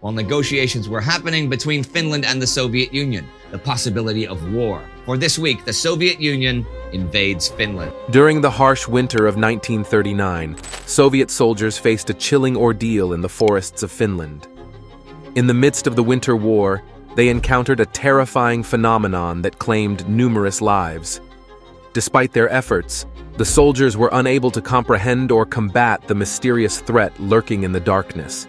while negotiations were happening between Finland and the Soviet Union, the possibility of war. For this week, the Soviet Union invades Finland. During the harsh winter of 1939, Soviet soldiers faced a chilling ordeal in the forests of Finland. In the midst of the Winter War, they encountered a terrifying phenomenon that claimed numerous lives. Despite their efforts, the soldiers were unable to comprehend or combat the mysterious threat lurking in the darkness.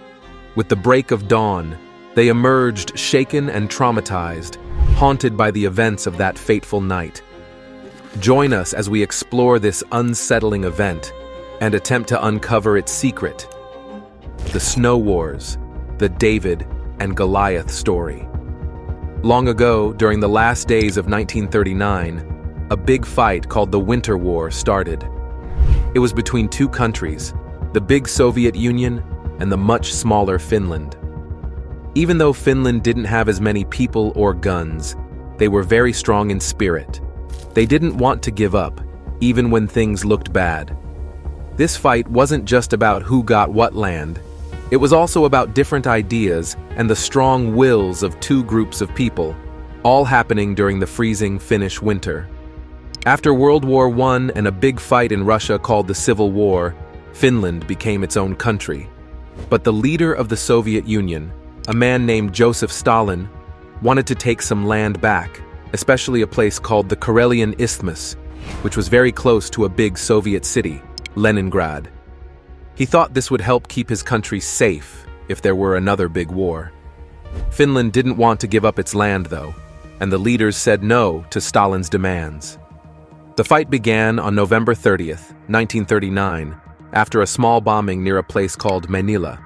With the break of dawn, they emerged shaken and traumatized, haunted by the events of that fateful night. Join us as we explore this unsettling event and attempt to uncover its secret. The Snow Wars, the David and Goliath story. Long ago, during the last days of 1939, a big fight called the Winter War started. It was between two countries, the big Soviet Union and the much smaller Finland. Even though Finland didn't have as many people or guns, they were very strong in spirit. They didn't want to give up, even when things looked bad. This fight wasn't just about who got what land, it was also about different ideas and the strong wills of two groups of people, all happening during the freezing Finnish winter. After World War I and a big fight in Russia called the Civil War, Finland became its own country. But the leader of the Soviet Union, a man named Joseph Stalin, wanted to take some land back, especially a place called the Karelian Isthmus, which was very close to a big Soviet city, Leningrad. He thought this would help keep his country safe if there were another big war. Finland didn't want to give up its land, though, and the leaders said no to Stalin's demands. The fight began on November 30th, 1939, after a small bombing near a place called Mainila.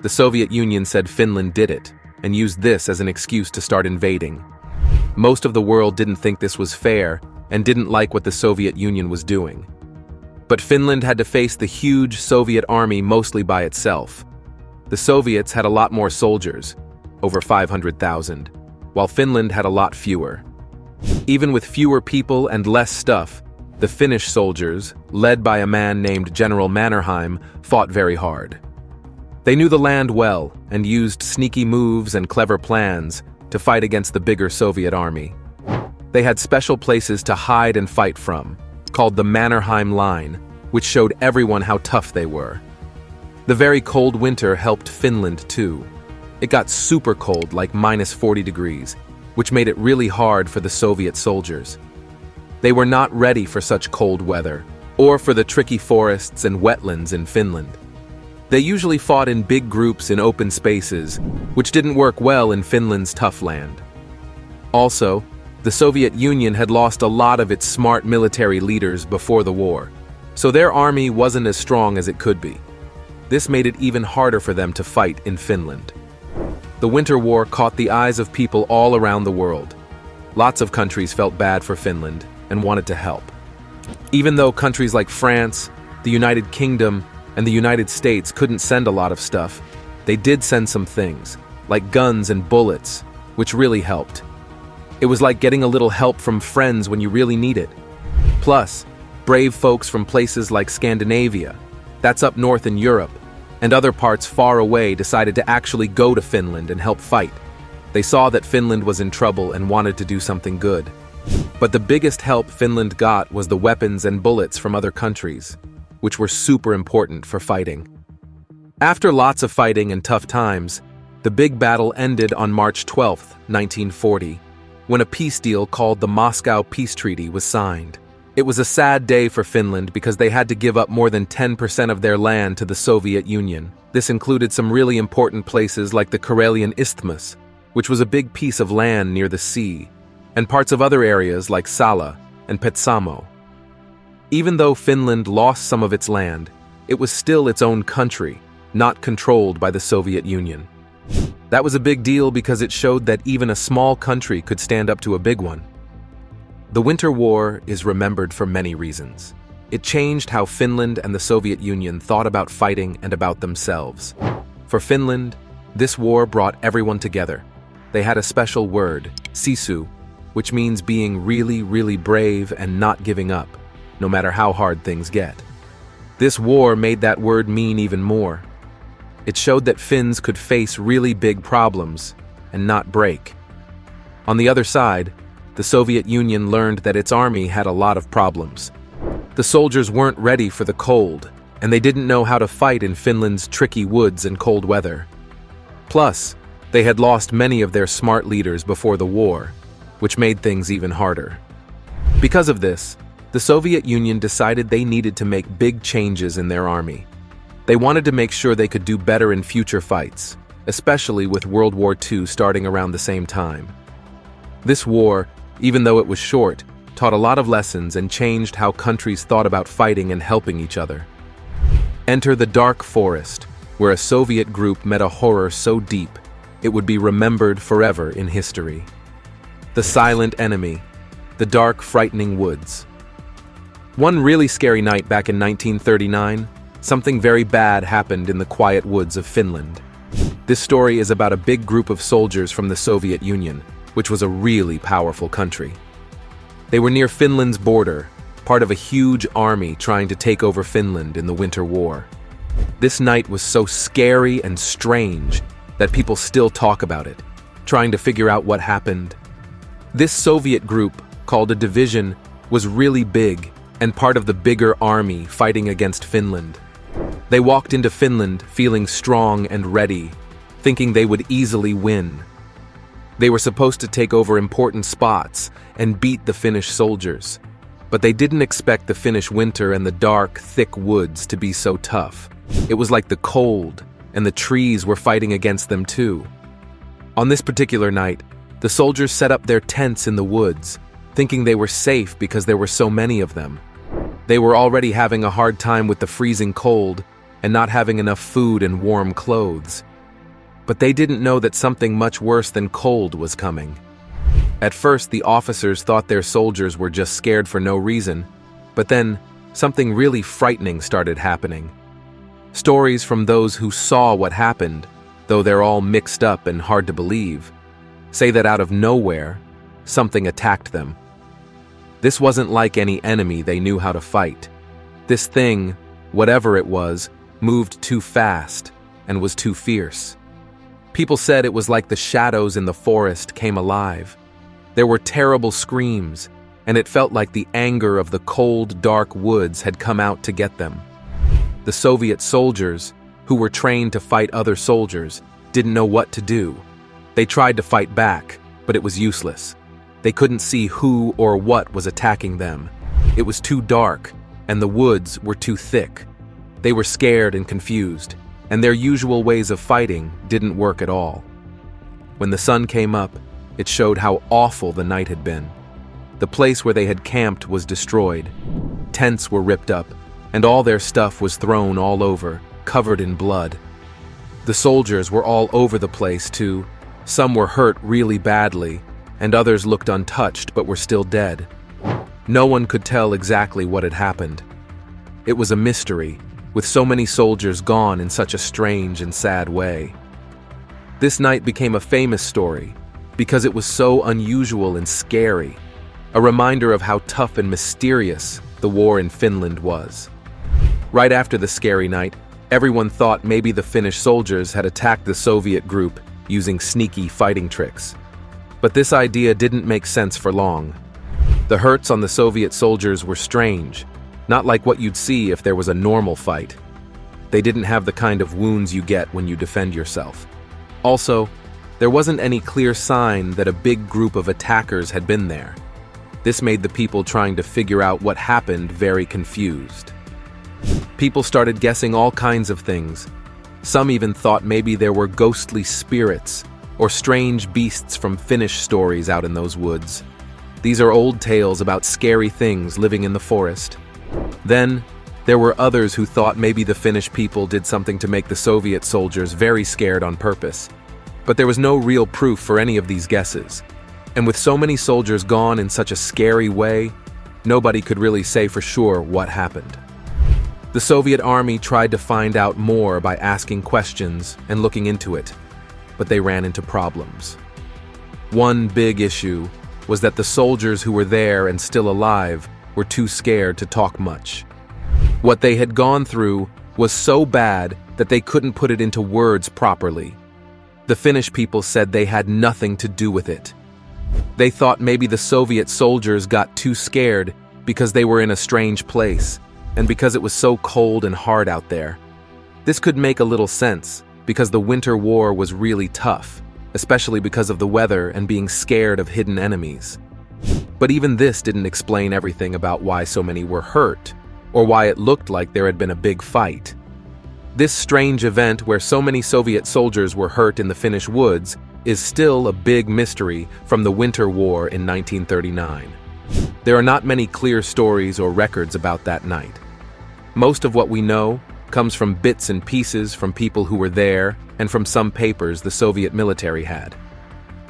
The Soviet Union said Finland did it, and used this as an excuse to start invading. Most of the world didn't think this was fair and didn't like what the Soviet Union was doing. But Finland had to face the huge Soviet army mostly by itself. The Soviets had a lot more soldiers, over 500,000, while Finland had a lot fewer. Even with fewer people and less stuff, the Finnish soldiers, led by a man named General Mannerheim, fought very hard. They knew the land well and used sneaky moves and clever plans to fight against the bigger Soviet army. They had special places to hide and fight from, called the Mannerheim Line, which showed everyone how tough they were. The very cold winter helped Finland too. It got super cold, like minus 40 degrees, which made it really hard for the Soviet soldiers. They were not ready for such cold weather, or for the tricky forests and wetlands in Finland. They usually fought in big groups in open spaces, which didn't work well in Finland's tough land. Also, the Soviet Union had lost a lot of its smart military leaders before the war, so their army wasn't as strong as it could be. This made it even harder for them to fight in Finland. The Winter War caught the eyes of people all around the world. Lots of countries felt bad for Finland and wanted to help. Even though countries like France, the United Kingdom, and the United States couldn't send a lot of stuff, they did send some things, like guns and bullets, which really helped. It was like getting a little help from friends when you really need it. Plus, brave folks from places like Scandinavia, that's up north in Europe, and other parts far away decided to actually go to Finland and help fight. They saw that Finland was in trouble and wanted to do something good. But the biggest help Finland got was the weapons and bullets from other countries, which were super important for fighting. After lots of fighting and tough times, the big battle ended on March 12, 1940, when a peace deal called the Moscow Peace Treaty was signed. It was a sad day for Finland because they had to give up more than 10% of their land to the Soviet Union. This included some really important places like the Karelian Isthmus, which was a big piece of land near the sea, and parts of other areas like Salla and Petsamo. Even though Finland lost some of its land, it was still its own country, not controlled by the Soviet Union. That was a big deal because it showed that even a small country could stand up to a big one. The Winter War is remembered for many reasons. It changed how Finland and the Soviet Union thought about fighting and about themselves. For Finland, this war brought everyone together. They had a special word, sisu, which means being really, really brave and not giving up no matter how hard things get. This war made that word mean even more. It showed that Finns could face really big problems and not break. On the other side, the Soviet Union learned that its army had a lot of problems. The soldiers weren't ready for the cold, and they didn't know how to fight in Finland's tricky woods and cold weather. Plus, they had lost many of their smart leaders before the war, which made things even harder. Because of this, the Soviet Union decided they needed to make big changes in their army. They wanted to make sure they could do better in future fights, especially with World War II starting around the same time. This war, even though it was short, taught a lot of lessons and changed how countries thought about fighting and helping each other. Enter the Dark Forest, where a Soviet group met a horror so deep it would be remembered forever in history. The Silent Enemy, the dark, frightening woods. One really scary night back in 1939, something very bad happened in the quiet woods of Finland. This story is about a big group of soldiers from the Soviet Union, which was a really powerful country. They were near Finland's border, part of a huge army trying to take over Finland in the Winter War. This night was so scary and strange that people still talk about it, trying to figure out what happened. This Soviet group, called a division, was really big and part of the bigger army fighting against Finland. They walked into Finland feeling strong and ready, thinking they would easily win. They were supposed to take over important spots and beat the Finnish soldiers, but they didn't expect the Finnish winter and the dark, thick woods to be so tough. It was like the cold, and the trees were fighting against them too. On this particular night, the soldiers set up their tents in the woods, thinking they were safe because there were so many of them. They were already having a hard time with the freezing cold and not having enough food and warm clothes but they didn't know that something much worse than cold was coming. At first, the officers thought their soldiers were just scared for no reason, but then something really frightening started happening. Stories from those who saw what happened, though they're all mixed up and hard to believe, say that out of nowhere, something attacked them. This wasn't like any enemy they knew how to fight. This thing, whatever it was, moved too fast and was too fierce. People said it was like the shadows in the forest came alive. There were terrible screams, and it felt like the anger of the cold, dark woods had come out to get them. The Soviet soldiers, who were trained to fight other soldiers, didn't know what to do. They tried to fight back, but it was useless. They couldn't see who or what was attacking them. It was too dark, and the woods were too thick. They were scared and confused and their usual ways of fighting didn't work at all. When the sun came up, it showed how awful the night had been. The place where they had camped was destroyed. Tents were ripped up, and all their stuff was thrown all over, covered in blood. The soldiers were all over the place, too. Some were hurt really badly, and others looked untouched but were still dead. No one could tell exactly what had happened. It was a mystery, with so many soldiers gone in such a strange and sad way. This night became a famous story because it was so unusual and scary, a reminder of how tough and mysterious the war in Finland was. Right after the scary night, everyone thought maybe the Finnish soldiers had attacked the Soviet group using sneaky fighting tricks. But this idea didn't make sense for long. The hurts on the Soviet soldiers were strange, not like what you'd see if there was a normal fight. They didn't have the kind of wounds you get when you defend yourself. Also, there wasn't any clear sign that a big group of attackers had been there. This made the people trying to figure out what happened very confused. People started guessing all kinds of things. Some even thought maybe there were ghostly spirits or strange beasts from Finnish stories out in those woods. These are old tales about scary things living in the forest. Then, there were others who thought maybe the Finnish people did something to make the Soviet soldiers very scared on purpose. But there was no real proof for any of these guesses. And with so many soldiers gone in such a scary way, nobody could really say for sure what happened. The Soviet army tried to find out more by asking questions and looking into it, but they ran into problems. One big issue was that the soldiers who were there and still alive were too scared to talk much. What they had gone through was so bad that they couldn't put it into words properly. The Finnish people said they had nothing to do with it. They thought maybe the Soviet soldiers got too scared because they were in a strange place, and because it was so cold and hard out there. This could make a little sense, because the Winter War was really tough, especially because of the weather and being scared of hidden enemies. But even this didn't explain everything about why so many were hurt, or why it looked like there had been a big fight. This strange event where so many Soviet soldiers were hurt in the Finnish woods is still a big mystery from the Winter War in 1939. There are not many clear stories or records about that night. Most of what we know comes from bits and pieces from people who were there and from some papers the Soviet military had.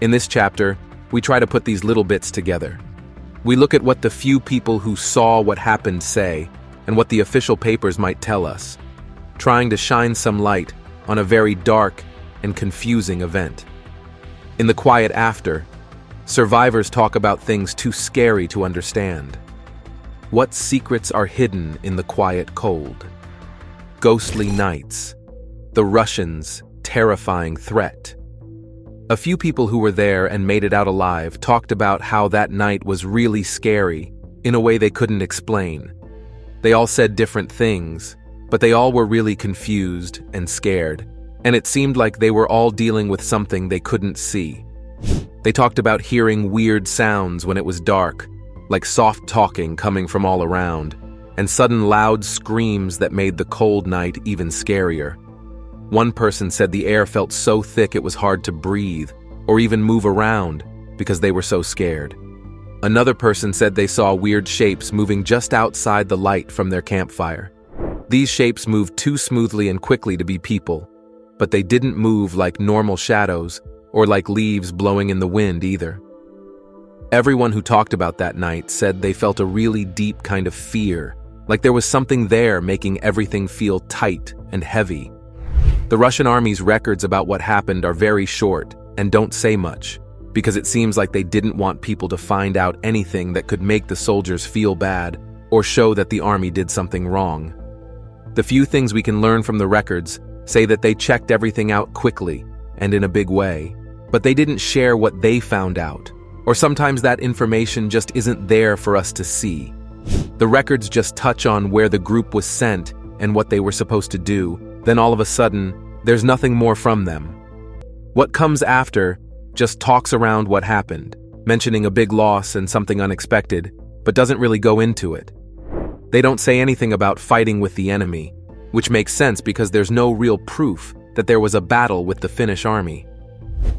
In this chapter, we try to put these little bits together. We look at what the few people who saw what happened say and what the official papers might tell us, trying to shine some light on a very dark and confusing event. In the quiet after, survivors talk about things too scary to understand. What secrets are hidden in the quiet cold? Ghostly nights. The Russians' terrifying threat. A few people who were there and made it out alive talked about how that night was really scary in a way they couldn't explain. They all said different things, but they all were really confused and scared, and it seemed like they were all dealing with something they couldn't see. They talked about hearing weird sounds when it was dark, like soft talking coming from all around, and sudden loud screams that made the cold night even scarier. One person said the air felt so thick it was hard to breathe or even move around because they were so scared. Another person said they saw weird shapes moving just outside the light from their campfire. These shapes moved too smoothly and quickly to be people, but they didn't move like normal shadows or like leaves blowing in the wind either. Everyone who talked about that night said they felt a really deep kind of fear, like there was something there making everything feel tight and heavy. The Russian army's records about what happened are very short and don't say much, because it seems like they didn't want people to find out anything that could make the soldiers feel bad or show that the army did something wrong. The few things we can learn from the records say that they checked everything out quickly and in a big way, but they didn't share what they found out, or sometimes that information just isn't there for us to see. The records just touch on where the group was sent and what they were supposed to do, then all of a sudden, there's nothing more from them. What comes after just talks around what happened, mentioning a big loss and something unexpected, but doesn't really go into it. They don't say anything about fighting with the enemy, which makes sense because there's no real proof that there was a battle with the Finnish army.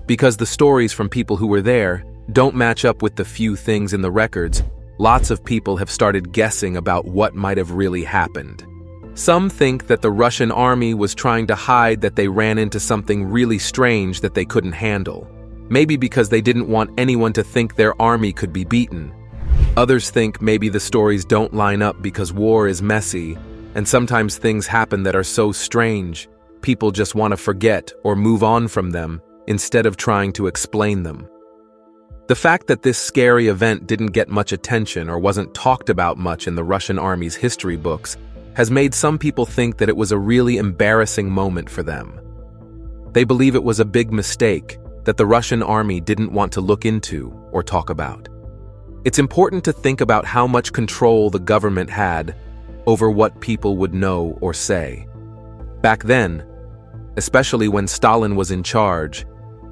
Because the stories from people who were there don't match up with the few things in the records, lots of people have started guessing about what might have really happened. Some think that the Russian army was trying to hide that they ran into something really strange that they couldn't handle. Maybe because they didn't want anyone to think their army could be beaten. Others think maybe the stories don't line up because war is messy, and sometimes things happen that are so strange, people just want to forget or move on from them instead of trying to explain them. The fact that this scary event didn't get much attention or wasn't talked about much in the Russian army's history books has made some people think that it was a really embarrassing moment for them. They believe it was a big mistake that the Russian army didn't want to look into or talk about. It's important to think about how much control the government had over what people would know or say. Back then, especially when Stalin was in charge,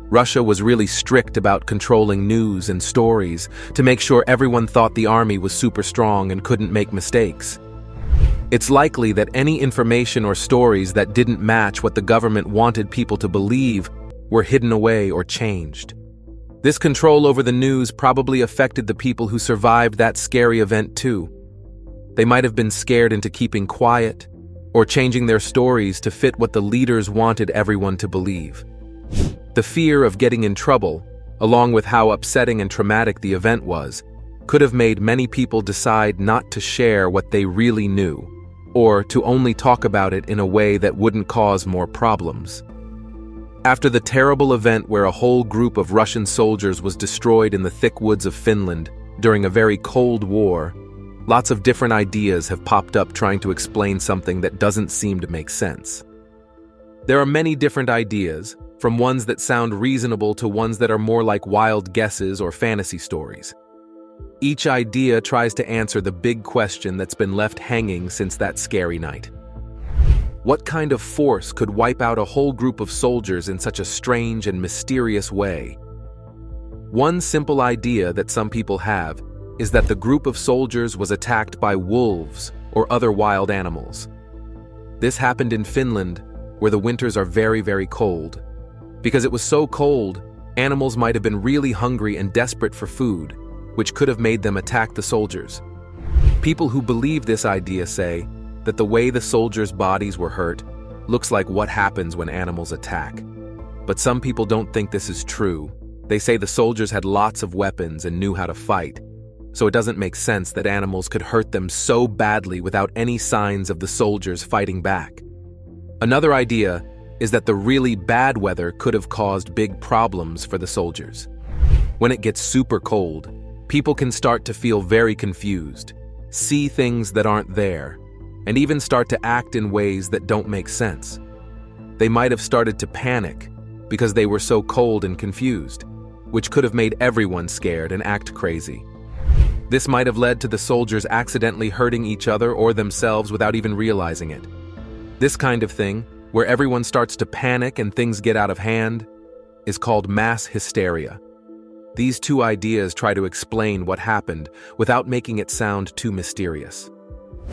Russia was really strict about controlling news and stories to make sure everyone thought the army was super strong and couldn't make mistakes. It's likely that any information or stories that didn't match what the government wanted people to believe were hidden away or changed. This control over the news probably affected the people who survived that scary event too. They might have been scared into keeping quiet or changing their stories to fit what the leaders wanted everyone to believe. The fear of getting in trouble, along with how upsetting and traumatic the event was, could have made many people decide not to share what they really knew, or to only talk about it in a way that wouldn't cause more problems. After the terrible event where a whole group of Russian soldiers was destroyed in the thick woods of Finland during a very cold war, lots of different ideas have popped up trying to explain something that doesn't seem to make sense. There are many different ideas, from ones that sound reasonable to ones that are more like wild guesses or fantasy stories. Each idea tries to answer the big question that's been left hanging since that scary night. What kind of force could wipe out a whole group of soldiers in such a strange and mysterious way? One simple idea that some people have is that the group of soldiers was attacked by wolves or other wild animals. This happened in Finland, where the winters are very, very cold. Because it was so cold, animals might have been really hungry and desperate for food, which could have made them attack the soldiers. People who believe this idea say that the way the soldiers' bodies were hurt looks like what happens when animals attack. But some people don't think this is true. They say the soldiers had lots of weapons and knew how to fight, so it doesn't make sense that animals could hurt them so badly without any signs of the soldiers fighting back. Another idea is that the really bad weather could have caused big problems for the soldiers. When it gets super cold, people can start to feel very confused, see things that aren't there, and even start to act in ways that don't make sense. They might have started to panic because they were so cold and confused, which could have made everyone scared and act crazy. This might have led to the soldiers accidentally hurting each other or themselves without even realizing it. This kind of thing where everyone starts to panic and things get out of hand, is called mass hysteria. These two ideas try to explain what happened without making it sound too mysterious.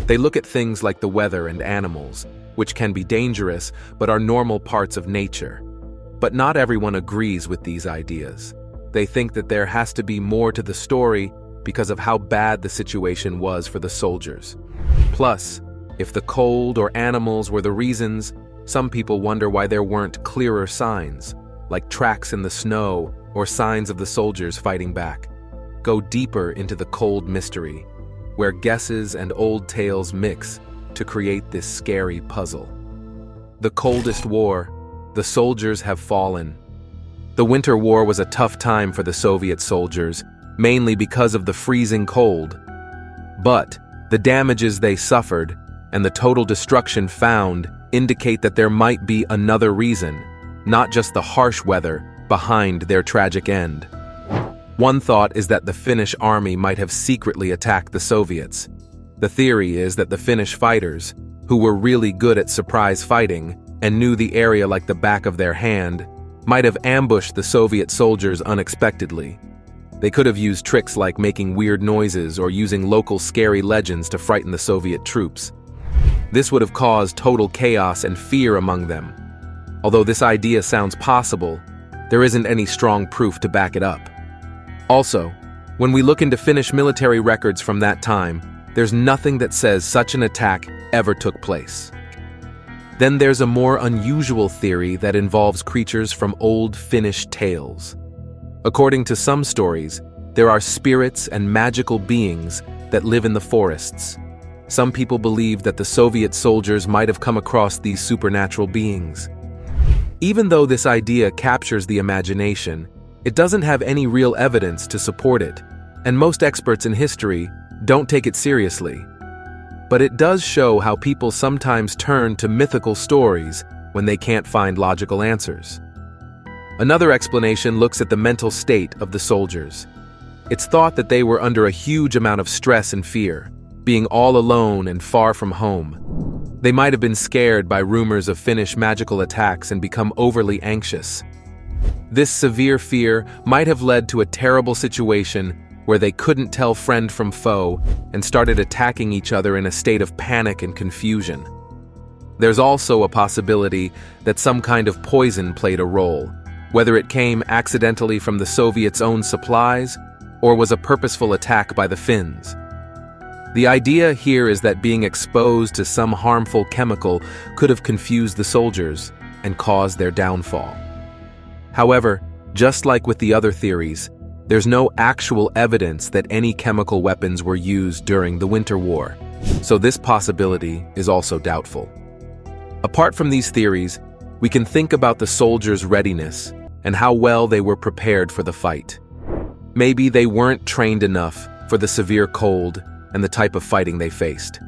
They look at things like the weather and animals, which can be dangerous but are normal parts of nature. But not everyone agrees with these ideas. They think that there has to be more to the story because of how bad the situation was for the soldiers. Plus, if the cold or animals were the reasons, some people wonder why there weren't clearer signs, like tracks in the snow or signs of the soldiers fighting back. Go deeper into the cold mystery, where guesses and old tales mix to create this scary puzzle. The coldest war, the soldiers have fallen. The Winter War was a tough time for the Soviet soldiers, mainly because of the freezing cold. But the damages they suffered and the total destruction found indicate that there might be another reason, not just the harsh weather, behind their tragic end. One thought is that the Finnish army might have secretly attacked the Soviets. The theory is that the Finnish fighters, who were really good at surprise fighting and knew the area like the back of their hand, might have ambushed the Soviet soldiers unexpectedly. They could have used tricks like making weird noises or using local scary legends to frighten the Soviet troops. This would have caused total chaos and fear among them. Although this idea sounds possible, there isn't any strong proof to back it up. Also, when we look into Finnish military records from that time, there's nothing that says such an attack ever took place. Then there's a more unusual theory that involves creatures from old Finnish tales. According to some stories, there are spirits and magical beings that live in the forests, some people believe that the Soviet soldiers might have come across these supernatural beings. Even though this idea captures the imagination, it doesn't have any real evidence to support it, and most experts in history don't take it seriously. But it does show how people sometimes turn to mythical stories when they can't find logical answers. Another explanation looks at the mental state of the soldiers. It's thought that they were under a huge amount of stress and fear, being all alone and far from home. They might have been scared by rumors of Finnish magical attacks and become overly anxious. This severe fear might have led to a terrible situation where they couldn't tell friend from foe and started attacking each other in a state of panic and confusion. There's also a possibility that some kind of poison played a role, whether it came accidentally from the Soviets' own supplies or was a purposeful attack by the Finns. The idea here is that being exposed to some harmful chemical could have confused the soldiers and caused their downfall. However, just like with the other theories, there's no actual evidence that any chemical weapons were used during the Winter War, so this possibility is also doubtful. Apart from these theories, we can think about the soldiers' readiness and how well they were prepared for the fight. Maybe they weren't trained enough for the severe cold and the type of fighting they faced.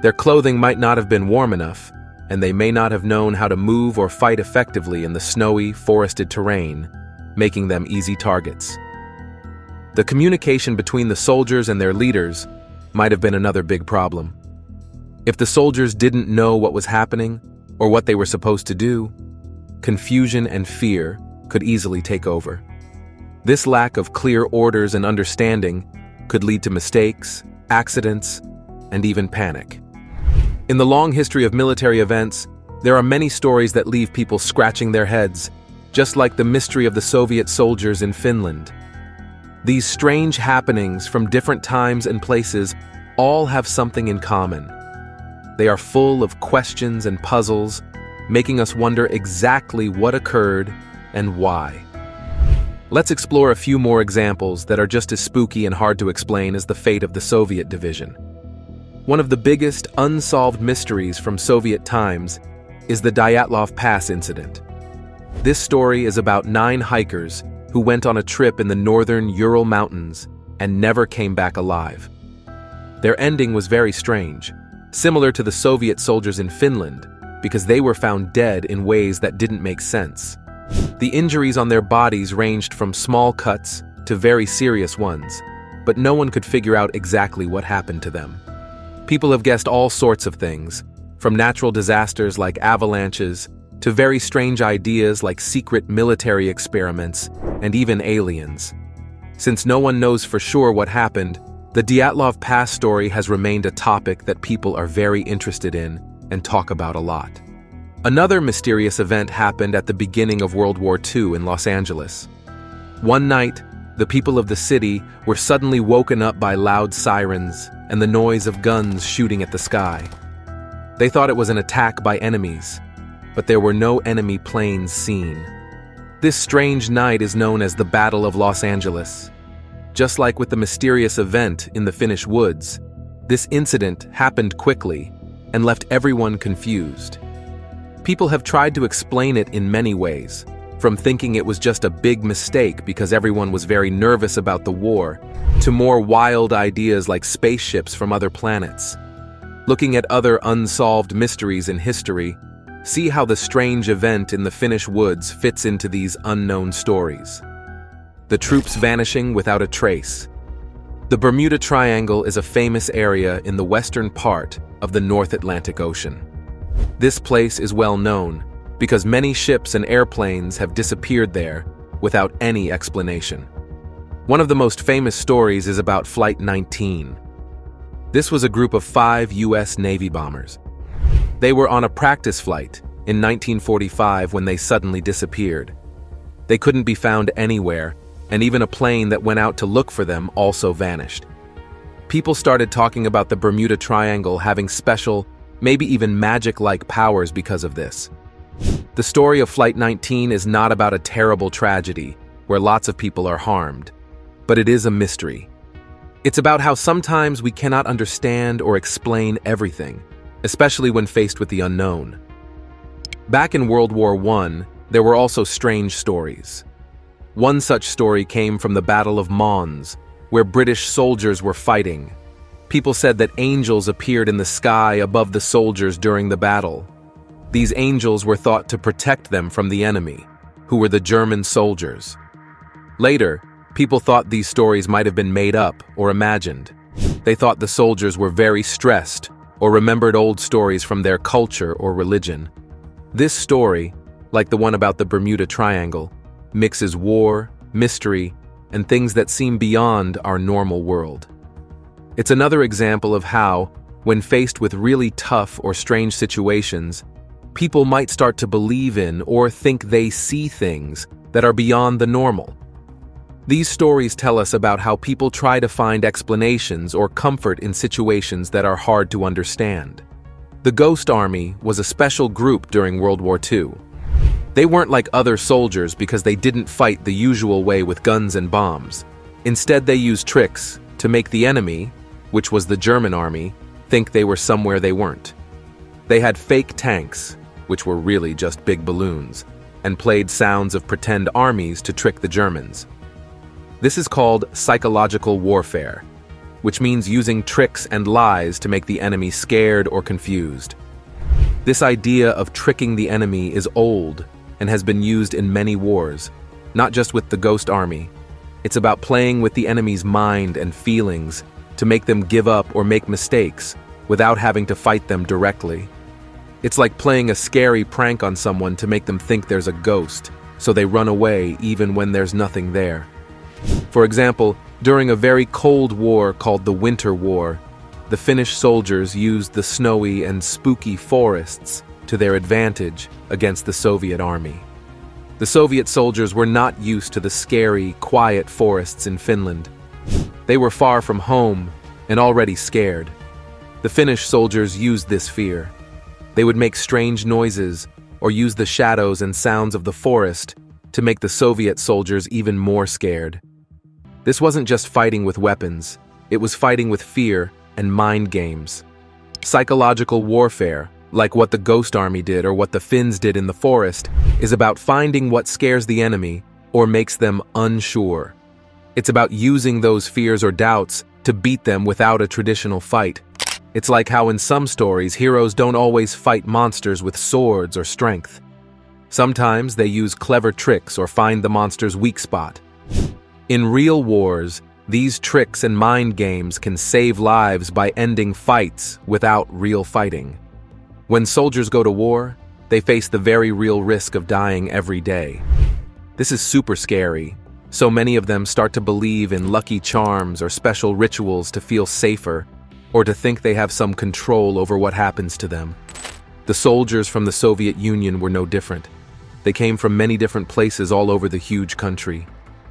Their clothing might not have been warm enough, and they may not have known how to move or fight effectively in the snowy, forested terrain, making them easy targets. The communication between the soldiers and their leaders might have been another big problem. If the soldiers didn't know what was happening or what they were supposed to do, confusion and fear could easily take over. This lack of clear orders and understanding could lead to mistakes, accidents, and even panic. In the long history of military events, there are many stories that leave people scratching their heads, just like the mystery of the Soviet soldiers in Finland. These strange happenings from different times and places all have something in common. They are full of questions and puzzles, making us wonder exactly what occurred and why. Let's explore a few more examples that are just as spooky and hard to explain as the fate of the Soviet division. One of the biggest unsolved mysteries from Soviet times is the Dyatlov Pass incident. This story is about nine hikers who went on a trip in the northern Ural Mountains and never came back alive. Their ending was very strange, similar to the Soviet soldiers in Finland, because they were found dead in ways that didn't make sense. The injuries on their bodies ranged from small cuts to very serious ones, but no one could figure out exactly what happened to them. People have guessed all sorts of things, from natural disasters like avalanches to very strange ideas like secret military experiments and even aliens. Since no one knows for sure what happened, the Dyatlov Pass story has remained a topic that people are very interested in and talk about a lot. Another mysterious event happened at the beginning of World War II in Los Angeles. One night, the people of the city were suddenly woken up by loud sirens and the noise of guns shooting at the sky. They thought it was an attack by enemies, but there were no enemy planes seen. This strange night is known as the Battle of Los Angeles. Just like with the mysterious event in the Finnish woods, this incident happened quickly and left everyone confused. People have tried to explain it in many ways, from thinking it was just a big mistake because everyone was very nervous about the war, to more wild ideas like spaceships from other planets. Looking at other unsolved mysteries in history, see how the strange event in the Finnish woods fits into these unknown stories. The troops vanishing without a trace. The Bermuda Triangle is a famous area in the western part of the North Atlantic Ocean. This place is well known because many ships and airplanes have disappeared there without any explanation. One of the most famous stories is about Flight 19. This was a group of five U.S. Navy bombers. They were on a practice flight in 1945 when they suddenly disappeared. They couldn't be found anywhere, and even a plane that went out to look for them also vanished. People started talking about the Bermuda Triangle having special, maybe even magic-like powers because of this. The story of Flight 19 is not about a terrible tragedy where lots of people are harmed but it is a mystery. It's about how sometimes we cannot understand or explain everything, especially when faced with the unknown. Back in World War I, there were also strange stories. One such story came from the Battle of Mons, where British soldiers were fighting. People said that angels appeared in the sky above the soldiers during the battle. These angels were thought to protect them from the enemy, who were the German soldiers. Later, People thought these stories might have been made up or imagined. They thought the soldiers were very stressed or remembered old stories from their culture or religion. This story, like the one about the Bermuda Triangle, mixes war, mystery, and things that seem beyond our normal world. It's another example of how, when faced with really tough or strange situations, people might start to believe in or think they see things that are beyond the normal. These stories tell us about how people try to find explanations or comfort in situations that are hard to understand. The Ghost Army was a special group during World War II. They weren't like other soldiers because they didn't fight the usual way with guns and bombs. Instead, they used tricks to make the enemy, which was the German army, think they were somewhere they weren't. They had fake tanks, which were really just big balloons, and played sounds of pretend armies to trick the Germans. This is called psychological warfare, which means using tricks and lies to make the enemy scared or confused. This idea of tricking the enemy is old and has been used in many wars, not just with the Ghost Army. It's about playing with the enemy's mind and feelings to make them give up or make mistakes without having to fight them directly. It's like playing a scary prank on someone to make them think there's a ghost, so they run away even when there's nothing there. For example, during a very cold war called the Winter War, the Finnish soldiers used the snowy and spooky forests to their advantage against the Soviet army. The Soviet soldiers were not used to the scary, quiet forests in Finland. They were far from home and already scared. The Finnish soldiers used this fear. They would make strange noises or use the shadows and sounds of the forest to make the Soviet soldiers even more scared. This wasn't just fighting with weapons, it was fighting with fear and mind games. Psychological warfare, like what the Ghost Army did or what the Finns did in the forest, is about finding what scares the enemy or makes them unsure. It's about using those fears or doubts to beat them without a traditional fight. It's like how in some stories, heroes don't always fight monsters with swords or strength. Sometimes they use clever tricks or find the monster's weak spot. In real wars, these tricks and mind games can save lives by ending fights without real fighting. When soldiers go to war, they face the very real risk of dying every day. This is super scary. So many of them start to believe in lucky charms or special rituals to feel safer or to think they have some control over what happens to them. The soldiers from the Soviet Union were no different. They came from many different places all over the huge country,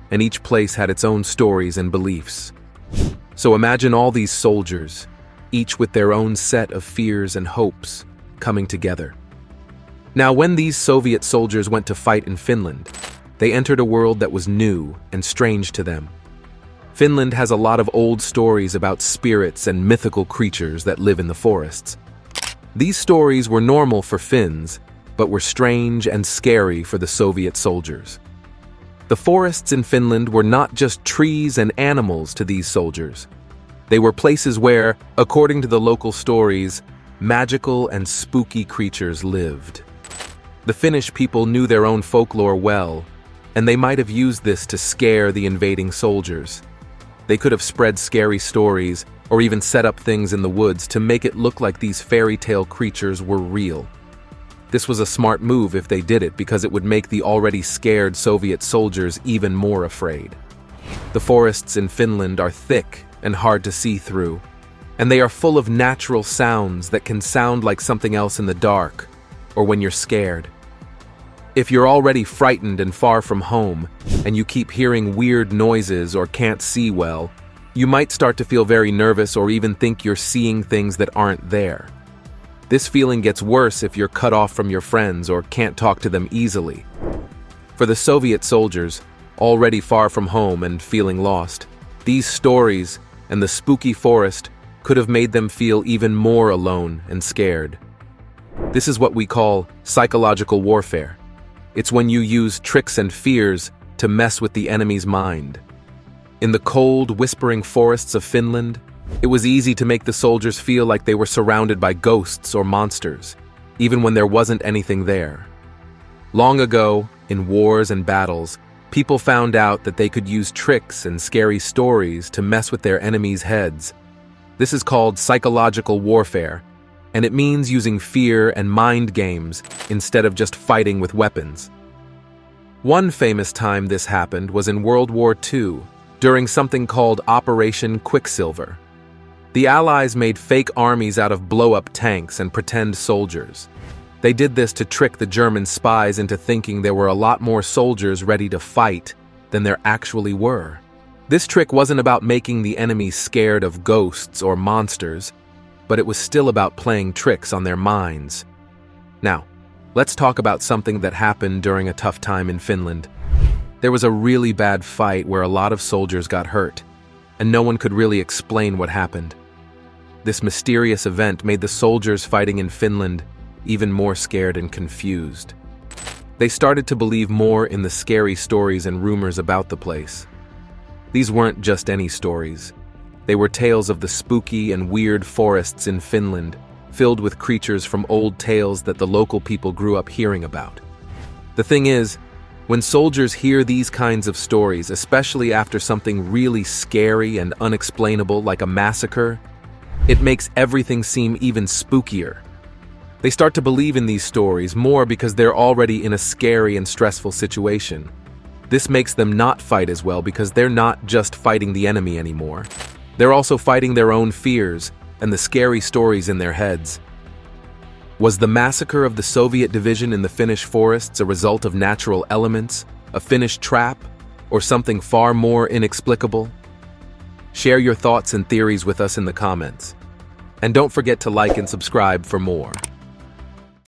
and each place had its own stories and beliefs. So imagine all these soldiers, each with their own set of fears and hopes, coming together. Now, when these Soviet soldiers went to fight in Finland, they entered a world that was new and strange to them. Finland has a lot of old stories about spirits and mythical creatures that live in the forests. These stories were normal for Finns, but were strange and scary for the Soviet soldiers. The forests in Finland were not just trees and animals to these soldiers. They were places where, according to the local stories, magical and spooky creatures lived. The Finnish people knew their own folklore well, and they might have used this to scare the invading soldiers. They could have spread scary stories or even set up things in the woods to make it look like these fairy tale creatures were real. This was a smart move if they did it because it would make the already scared Soviet soldiers even more afraid. The forests in Finland are thick and hard to see through, and they are full of natural sounds that can sound like something else in the dark or when you're scared. If you're already frightened and far from home, and you keep hearing weird noises or can't see well, you might start to feel very nervous or even think you're seeing things that aren't there. This feeling gets worse if you're cut off from your friends or can't talk to them easily. For the Soviet soldiers, already far from home and feeling lost, these stories and the spooky forest could have made them feel even more alone and scared. This is what we call psychological warfare. It's when you use tricks and fears to mess with the enemy's mind. In the cold, whispering forests of Finland, it was easy to make the soldiers feel like they were surrounded by ghosts or monsters, even when there wasn't anything there. Long ago, in wars and battles, people found out that they could use tricks and scary stories to mess with their enemies' heads. This is called psychological warfare, and it means using fear and mind games instead of just fighting with weapons. One famous time this happened was in World War II, during something called Operation Quicksilver. The Allies made fake armies out of blow-up tanks and pretend soldiers. They did this to trick the German spies into thinking there were a lot more soldiers ready to fight than there actually were. This trick wasn't about making the enemy scared of ghosts or monsters, but it was still about playing tricks on their minds. Now, let's talk about something that happened during a tough time in Finland. There was a really bad fight where a lot of soldiers got hurt, and no one could really explain what happened. This mysterious event made the soldiers fighting in Finland even more scared and confused. They started to believe more in the scary stories and rumors about the place. These weren't just any stories. They were tales of the spooky and weird forests in Finland, filled with creatures from old tales that the local people grew up hearing about. The thing is, when soldiers hear these kinds of stories, especially after something really scary and unexplainable like a massacre, it makes everything seem even spookier. They start to believe in these stories more because they're already in a scary and stressful situation. This makes them not fight as well because they're not just fighting the enemy anymore. They're also fighting their own fears and the scary stories in their heads. Was the massacre of the Soviet division in the Finnish forests a result of natural elements, a Finnish trap, or something far more inexplicable? Share your thoughts and theories with us in the comments. And don't forget to like and subscribe for more.